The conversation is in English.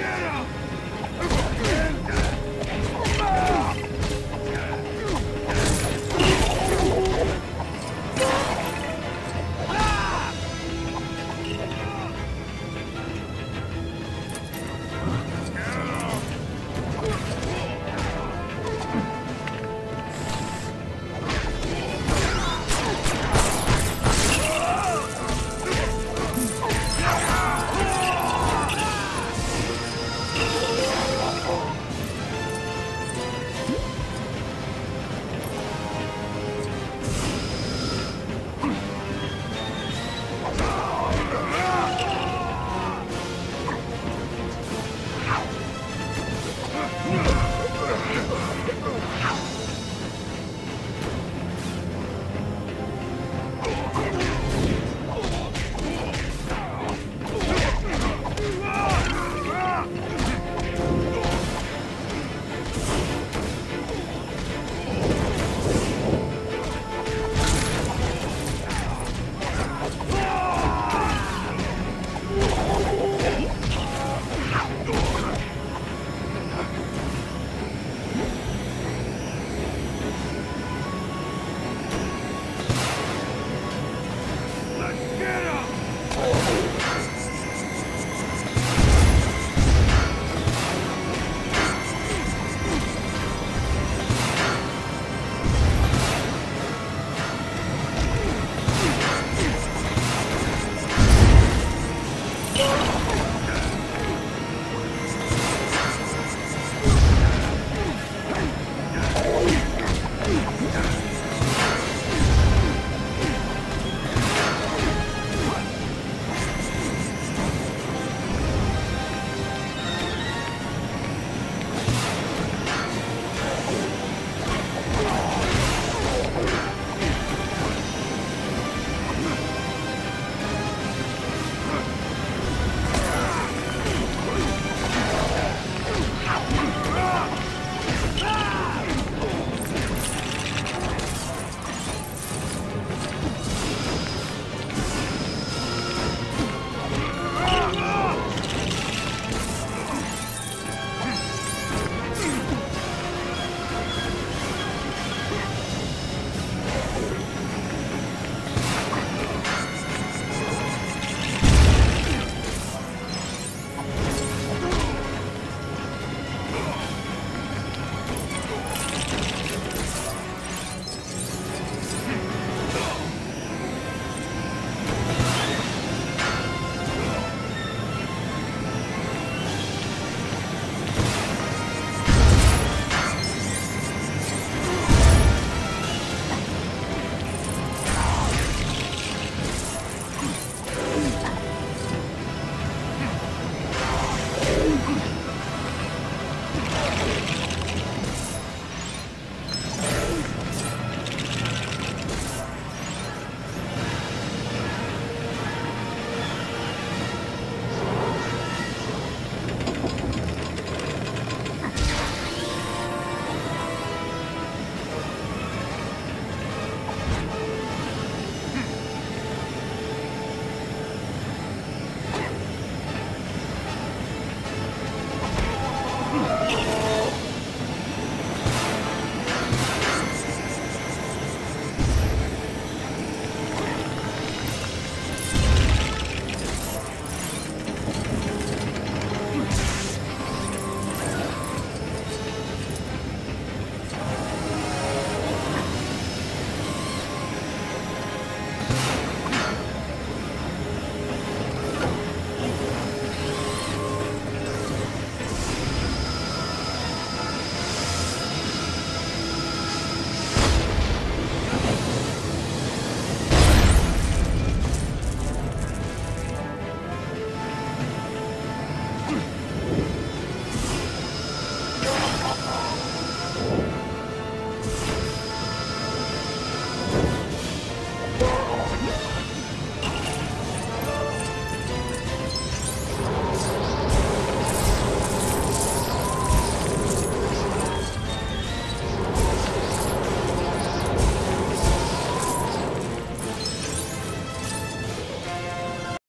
Get him!